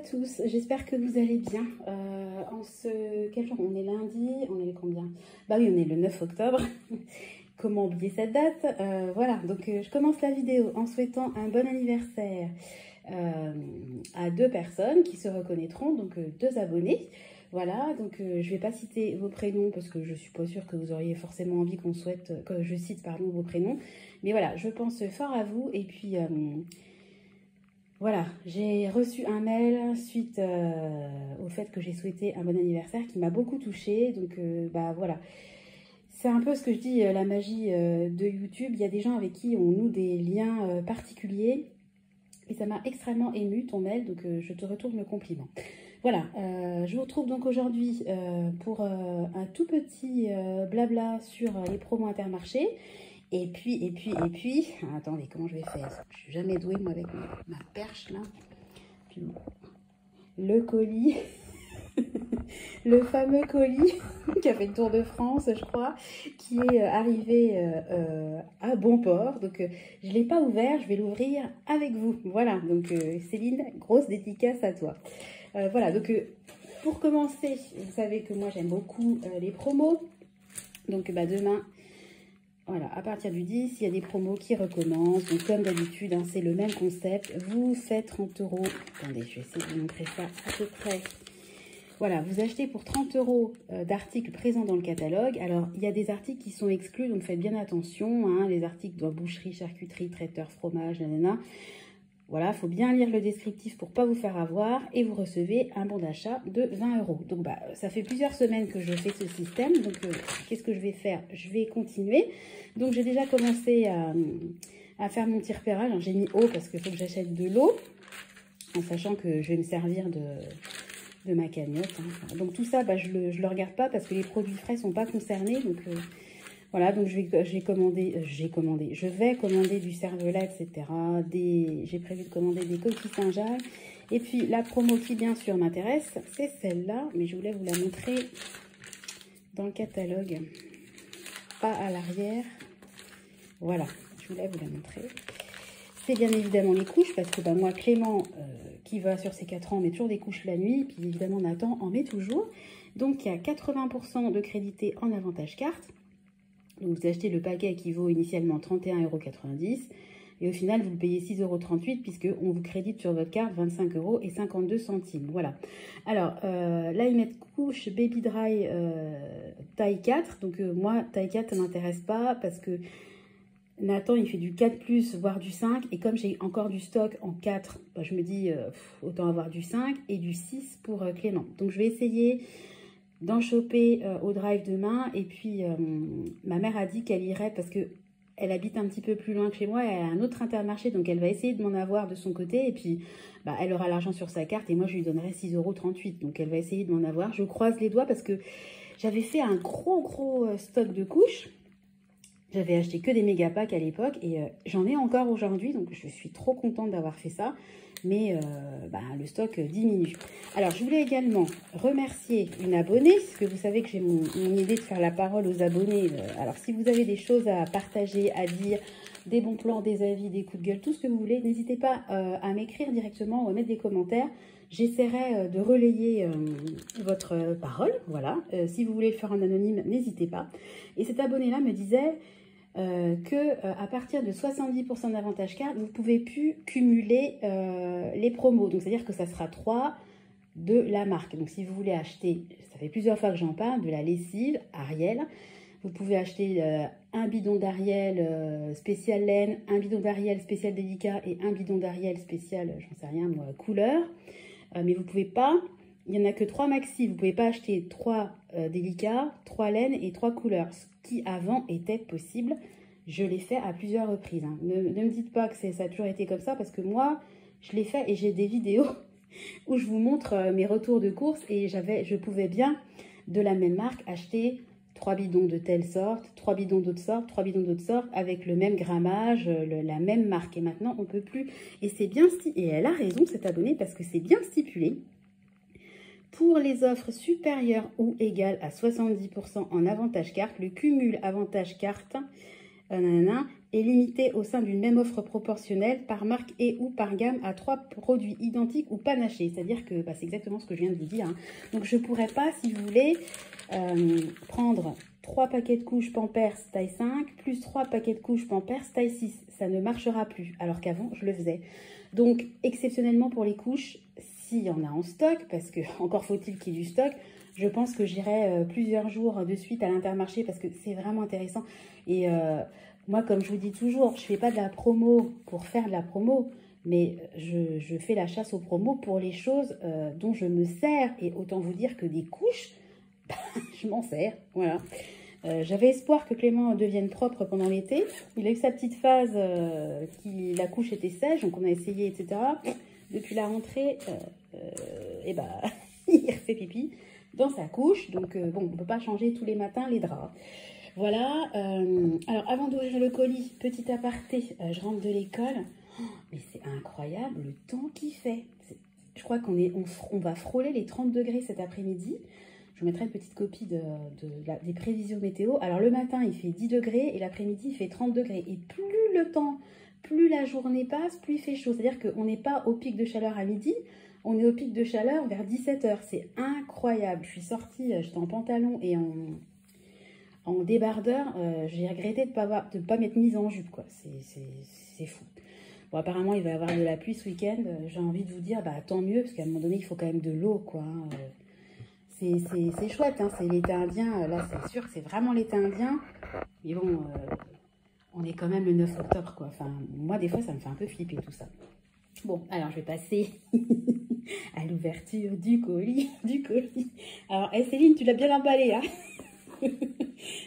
tous, j'espère que vous allez bien. Euh, en ce... Quel jour On est lundi, on est combien? Bah oui, on est le 9 octobre. Comment oublier cette date? Euh, Voilà, donc euh, je commence la vidéo en souhaitant un bon anniversaire à deux personnes qui se reconnaîtront, donc deux abonnés. Voilà, donc je vais pas citer vos prénoms parce que je suis pas sûre que vous auriez forcément envie qu'on souhaite, que je cite pardon vos prénoms. Mais voilà, je pense fort à vous et puis voilà, j'ai reçu un mail suite euh, au fait que j'ai souhaité un bon anniversaire qui m'a beaucoup touchée. Donc, euh, bah voilà. C'est un peu ce que je dis, euh, la magie de YouTube. Il y a des gens avec qui on noue des liens particuliers. Et ça m'a extrêmement ému ton mail, donc je te retourne le compliment. Voilà, je vous retrouve donc aujourd'hui pour un tout petit blabla sur les promos intermarchés. Et puis, et puis, et puis, attendez, comment je vais faire? Je suis jamais douée, moi, avec ma, perche, là. le colis, le fameux colis qui a fait le tour de France, je crois, qui est euh, arrivé euh, euh, à bon port. Donc, je ne l'ai pas ouvert, je vais l'ouvrir avec vous. Voilà, donc Céline, grosse dédicace à toi. voilà, donc pour commencer, vous savez que moi, j'aime beaucoup les promos. Donc, bah, demain, voilà, à partir du 10, il y a des promos qui recommencent. Donc, comme d'habitude, hein, c'est le même concept. Vous faites 30 euros. Attendez, je vais essayer de vous montrer ça à peu près. Voilà, vous achetez pour 30 euros euh, d'articles présents dans le catalogue. Alors, il y a des articles qui sont exclus, donc faites bien attention. Hein, les articles de boucherie, charcuterie, traiteur, fromage, nanana. Voilà, il faut bien lire le descriptif pour ne pas vous faire avoir et vous recevez un bon d'achat de 20 euros. Donc, bah, ça fait plusieurs semaines que je fais ce système. Donc, euh, qu'est-ce que je vais faire? Je vais continuer. Donc, j'ai déjà commencé à, faire mon petit repérage. J'ai mis eau parce qu'il faut que j'achète de l'eau en sachant que je vais me servir de, ma cagnotte. Hein. Donc, tout ça, bah, je ne le, regarde pas parce que les produits frais ne sont pas concernés. Euh, voilà, donc j'ai commandé, euh, j'ai commandé, je vais commander du cervelas, etc. J'ai prévu de commander des coquilles Saint-Jacques. Et puis la promo qui bien sûr m'intéresse, c'est celle-là, mais je voulais vous la montrer dans le catalogue, pas à l'arrière. Voilà, je voulais vous la montrer. C'est bien évidemment les couches, parce que bah, moi, Clément, euh, qui va sur ses 4 ans, met toujours des couches la nuit, puis évidemment Nathan en met toujours. Donc il y a 80% de crédité en avantage carte. Donc vous achetez le paquet qui vaut initialement 31,90€ et au final vous le payez 6,38€ puisqu'on vous crédite sur votre carte 25,52€. Voilà. Alors euh, là ils mettent couche Baby Dry euh, taille 4. Donc euh, moi taille 4 ça m'intéresse pas parce que Nathan il fait du 4+, voire du 5 et comme j'ai encore du stock en 4, bah, je me dis autant avoir du 5 et du 6 pour Clément. Donc je vais essayer d'en choper euh, au drive demain. Et puis, euh, ma mère a dit qu'elle irait parce que elle habite un petit peu plus loin que chez moi. Elle a un autre intermarché, donc elle va essayer de m'en avoir de son côté. Et puis, bah, elle aura l'argent sur sa carte et moi, je lui donnerai 6,38 euros. Donc, elle va essayer de m'en avoir. Je croise les doigts parce que j'avais fait un gros, gros euh, stock de couches. J'avais acheté que des méga packs à l'époque et j'en ai encore aujourd'hui. Donc, je suis trop contente d'avoir fait ça mais euh, bah, le stock diminue. Alors, je voulais également remercier une abonnée, parce que vous savez que j'ai mon, idée de faire la parole aux abonnés. Euh, alors, si vous avez des choses à partager, à dire, des bons plans, des avis, des coups de gueule, tout ce que vous voulez, n'hésitez pas euh, à m'écrire directement ou à mettre des commentaires. J'essaierai de relayer votre parole, voilà. si vous voulez le faire en anonyme, n'hésitez pas. Et cet abonné-là me disait euh, que euh, à partir de 70% d'avantage carte, vous pouvez plus cumuler euh, les promos. Donc, c'est-à-dire que ça sera 3 de la marque. Donc, si vous voulez acheter, ça fait plusieurs fois que j'en parle, de la lessive Ariel, vous pouvez acheter un bidon d'Ariel spécial laine, un bidon d'Ariel spécial délicat et un bidon d'Ariel spécial, j'en sais rien moi, couleur. mais vous pouvez pas il n'y en a que 3 maxi. Vous ne pouvez pas acheter 3 euh, délicats, 3 laines et 3 couleurs. Ce qui avant était possible. Je l'ai fait à plusieurs reprises. Hein. Ne, me dites pas que ça a toujours été comme ça parce que moi, je l'ai fait et j'ai des vidéos où je vous montre euh, mes retours de course et je pouvais bien, de la même marque, acheter 3 bidons de telle sorte, 3 bidons d'autre sorte, 3 bidons d'autre sorte, avec le même grammage, euh, la même marque. Et maintenant, on ne peut plus. Et c'est bien Et elle a raison, cette abonnée, parce que c'est bien stipulé. Pour les offres supérieures ou égales à 70% en avantage carte, le cumul avantage carte nanana, est limité au sein d'une même offre proportionnelle par marque et ou par gamme à trois produits identiques ou panachés. C'est-à-dire que bah, c'est exactement ce que je viens de vous dire. hein. Donc je pourrais pas, si vous voulez, euh, prendre trois paquets de couches Pampers taille 5 plus trois paquets de couches Pampers taille 6. Ça ne marchera plus, alors qu'avant je le faisais. Donc exceptionnellement pour les couches, s'il y en a en stock, parce que encore faut-il qu'il y ait du stock, je pense que j'irai euh, plusieurs jours de suite à l'intermarché parce que c'est vraiment intéressant. Et euh, moi, comme je vous dis toujours, je fais pas de la promo pour faire de la promo, mais je, fais la chasse aux promos pour les choses euh, dont je me sers. Et autant vous dire que des couches, je m'en sers. Voilà. J'avais espoir que Clément devienne propre pendant l'été. Il a eu sa petite phase qui la couche était sèche, donc on a essayé, etc. Depuis la rentrée, et bah, il refait pipi dans sa couche. Donc euh, bon, on peut pas changer tous les matins les draps. Voilà. euh, alors avant d'ouvrir le colis, petit aparté, euh, je rentre de l'école. Oh, mais c'est incroyable le temps qu'il fait. Je crois qu'on on, va frôler les 30 degrés cet après-midi. Je vous mettrai une petite copie de, des prévisions météo. Alors le matin, il fait 10 degrés et l'après-midi, il fait 30 degrés. Et plus le temps, plus la journée passe, plus il fait chaud. C'est-à-dire qu'on n'est pas au pic de chaleur à midi, on est au pic de chaleur vers 17h. C'est incroyable. Je suis sortie, euh, j'étais en pantalon et en, en débardeur. Euh, J'ai regretté de ne pas, pas m'être mise en jupe. quoi. C'est- fou. Bon, apparemment, il va y avoir de la pluie ce week-end. Euh, J'ai envie de vous dire, bah, tant mieux, parce qu'à un moment donné, il faut quand même de l'eau. quoi. hein. C'est chouette, hein, c'est l'été indien. Là, c'est sûr que c'est vraiment l'été indien. Mais bon, on est quand même le 9 octobre. quoi. Enfin, moi, des fois, ça me fait un peu flipper tout ça. Bon, alors je vais passer à l'ouverture du colis, du colis. Alors, eh, Céline, tu l'as bien emballé, hein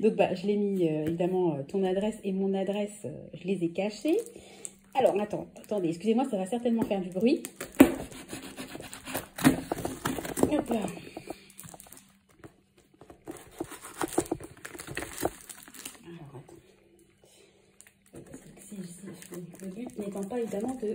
Donc, bah, je l'ai mis, euh, évidemment, euh, ton adresse et mon adresse, euh, je les ai cachés. Alors, attends, attendez, excusez-moi, ça va certainement faire du bruit. Hop là. Le but n'étant pas évidemment de...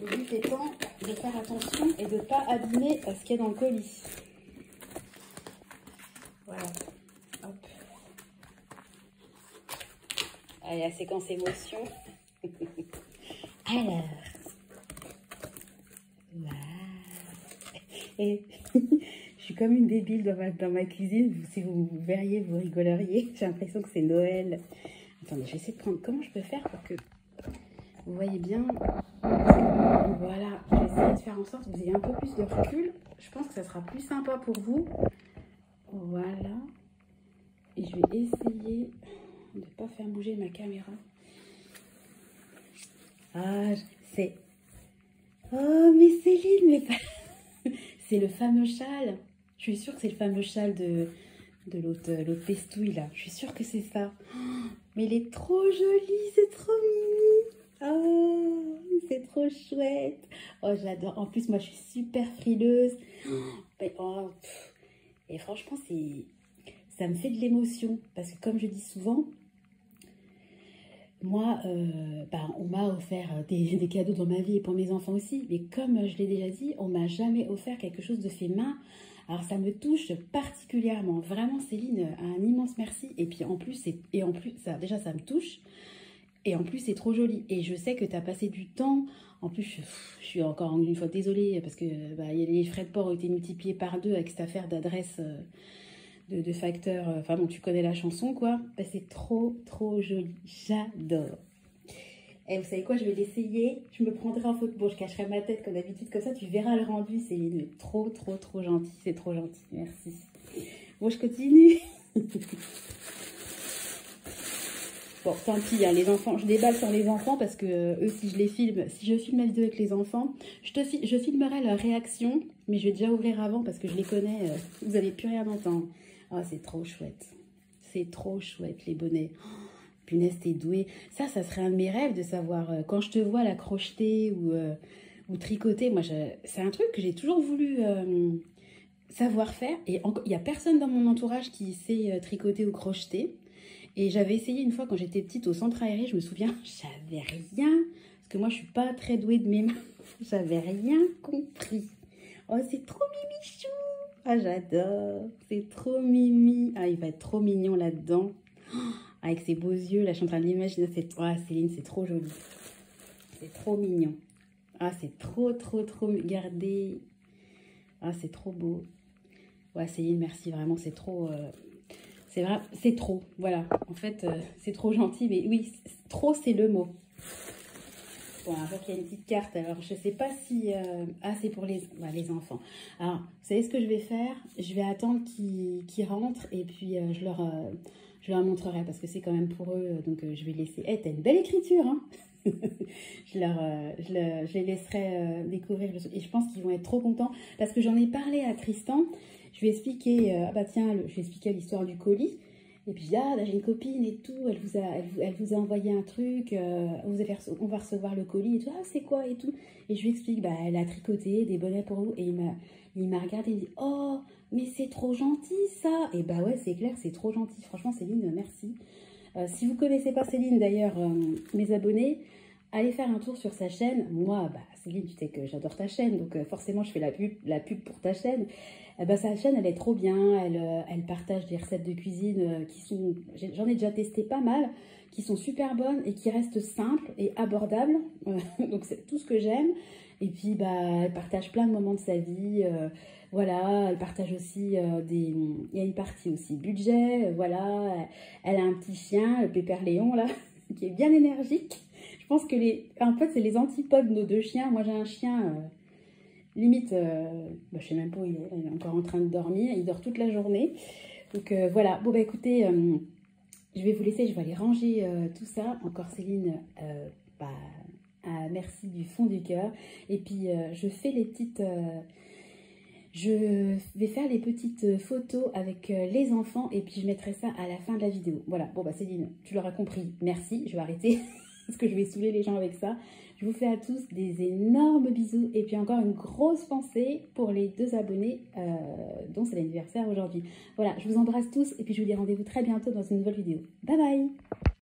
le but étant de faire attention et de ne pas abîmer euh, ce qu'il y a dans le colis. Voilà. Hop. Allez, la séquence émotion. Alors. Voilà. Et je suis comme une débile dans ma, dans ma cuisine. Si vous verriez, vous rigoleriez. J'ai l'impression que c'est Noël. Attendez, je vais essayer de prendre. Comment je peux faire pour que vous voyez bien Voilà, je vais essayer de faire en sorte que vous ayez un peu plus de recul. Je pense que ça sera plus sympa pour vous. Voilà. Et je vais essayer de ne pas faire bouger ma caméra. Ah, c'est. Oh, mais Céline, mais pas. c'est le fameux châle. Je suis sûre que c'est le fameux châle de, de l'autre l'autre pestouille là. Je suis sûre que c'est ça. Mais il est trop joli, c'est trop mimi. c'est trop chouette. Oh, j'adore. En plus, moi, je suis super frileuse. Oh. Et franchement, c'est, ça me fait de l'émotion. Parce que comme je dis souvent, moi, euh, bah, on m'a offert des, des cadeaux dans ma vie et pour mes enfants aussi. Mais comme je l'ai déjà dit, on m'a jamais offert quelque chose de fait main. Alors ça me touche particulièrement. Vraiment, Céline, un immense merci. Et puis en plus, et en plus, ça, déjà, ça me touche. Et en plus, c'est trop joli. Et je sais que tu as passé du temps. En plus, je, suis encore une fois désolée parce que bah, les frais de port ont été multipliés par deux avec cette affaire d'adresse euh, de, facteur. euh, Enfin bon, tu connais la chanson quoi. Bah, c'est trop, trop joli. J'adore. Et vous savez quoi, je vais l'essayer. Je me prendrai en photo. Bon, je cacherai ma tête comme d'habitude, comme ça tu verras le rendu. C'est trop, trop, trop gentil. C'est trop gentil. Merci. Bon, je continue. Tant pis, hein, les enfants, je déballe sur les enfants parce que euh, eux, si je les filme, si je filme la vidéo avec les enfants, je, te filmerai leur réaction, mais je vais déjà ouvrir avant parce que je les connais, euh, vous n'allez plus rien entendre. Oh, c'est trop chouette. C'est trop chouette, les bonnets. Oh, punaise, t'es douée. Ça, ça serait un de mes rêves de savoir, euh, quand je te vois la crocheter ou, ou tricoter, moi, c'est un truc que j'ai toujours voulu savoir faire. Et il n'y a personne dans mon entourage qui sait tricoter ou crocheter. Et j'avais essayé une fois quand j'étais petite au centre aéré, je me souviens, j'avais rien. Parce que moi, je suis pas très douée de mes mains. J'avais rien compris. Oh, c'est trop mimichou. Ah, j'adore. C'est trop mimi. Ah, il va être trop mignon là-dedans. Avec ses beaux yeux. Là, je suis en train de ah, Céline, c'est trop joli. C'est trop mignon. Ah, c'est trop, trop, trop gardé. Ah, c'est trop beau. Ouais, Céline, merci. Vraiment, c'est trop... Euh, c'est vrai, c'est trop. Voilà. En fait, euh, c'est trop gentil. Mais oui, trop, c'est le mot. Bon, alors qu'il y a une petite carte. Alors, je ne sais pas si... Euh, ah, c'est pour les, bah, les enfants. Alors, vous savez ce que je vais faire? Je vais attendre qu'ils rentrent et puis je leur je leur montrerai parce que c'est quand même pour eux. Donc, je vais laisser. Eh, t'as une belle écriture, hein je, leur, euh, je, les laisserai euh, découvrir. Et je pense qu'ils vont être trop contents parce que j'en ai parlé à Tristan. Je lui ai expliqué, euh, ah bah tiens, je lui ai expliqué l'histoire du colis. Et puis là, j'ai une copine et tout, elle vous a, elle, vous a envoyé un truc, vous avez, on va recevoir le colis et tout, ah c'est quoi et tout. Et je lui explique, bah elle a tricoté des bonnets pour vous. Et il m'a regardé et il dit, oh mais c'est trop gentil ça. Et bah ouais, c'est clair, c'est trop gentil. Franchement, Céline, merci. si vous connaissez pas Céline d'ailleurs, mes abonnés, allez faire un tour sur sa chaîne. Moi, bah, Céline, tu sais que j'adore ta chaîne, donc euh, forcément, je fais la pub, la pub pour ta chaîne. Eh ben, sa chaîne, elle est trop bien. Elle, euh, elle partage des recettes de cuisine euh, qui sont, j'en ai déjà testé pas mal, qui sont super bonnes et qui restent simples et abordables. donc, c'est tout ce que j'aime. Et puis, bah, elle partage plein de moments de sa vie. voilà, elle partage aussi des... Il y a une partie aussi budget, voilà. Elle a un petit chien, le Pépère Léon, là, qui est bien énergique. Je pense que les, en fait, c'est les antipodes de nos deux chiens. Moi, j'ai un chien, euh, limite, euh, bah, je sais même pas où il est. Il est encore en train de dormir. Il dort toute la journée. Donc euh, voilà. Bon, bah écoutez, je vais vous laisser. Je vais aller ranger tout ça. Encore Céline, bah, merci du fond du cœur. Et puis, je fais les petites. je vais faire les petites photos avec les enfants et puis je mettrai ça à la fin de la vidéo. Voilà, bon bah Céline, tu l'auras compris, merci, je vais arrêter. parce que je vais saouler les gens avec ça. Je vous fais à tous des énormes bisous et puis encore une grosse pensée pour les deux abonnés euh, dont c'est l'anniversaire aujourd'hui. Voilà, je vous embrasse tous et puis je vous dis rendez-vous très bientôt dans une nouvelle vidéo. Bye bye